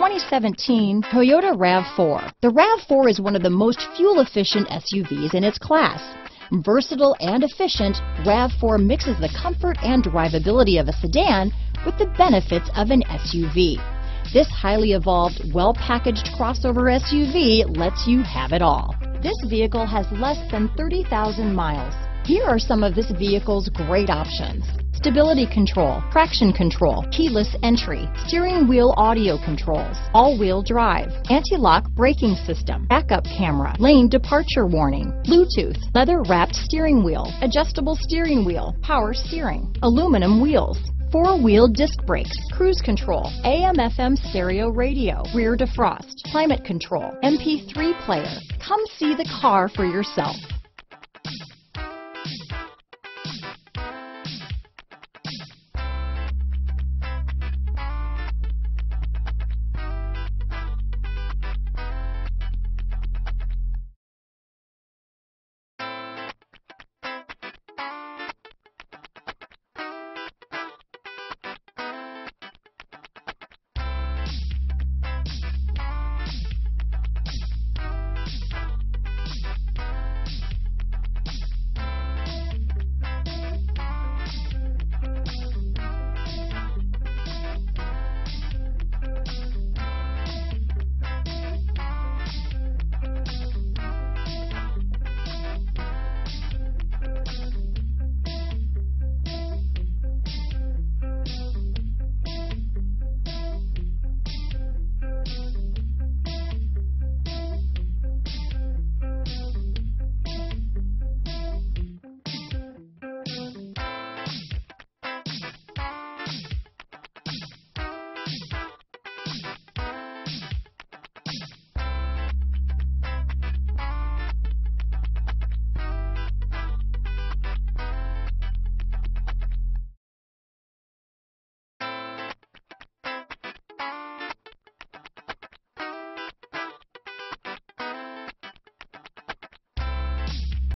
2017 Toyota RAV4. The RAV4 is one of the most fuel-efficient SUVs in its class. Versatile and efficient, RAV4 mixes the comfort and drivability of a sedan with the benefits of an SUV. This highly evolved, well-packaged crossover SUV lets you have it all. This vehicle has less than 30,000 miles. Here are some of this vehicle's great options. Stability control, traction control, keyless entry, steering wheel audio controls, all-wheel drive, anti-lock braking system, backup camera, lane departure warning, Bluetooth, leather-wrapped steering wheel, adjustable steering wheel, power steering, aluminum wheels, four-wheel disc brakes, cruise control, AM FM stereo radio, rear defrost, climate control, MP3 player. Come see the car for yourself.